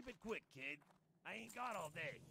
Keep it quick, kid. I ain't got all day.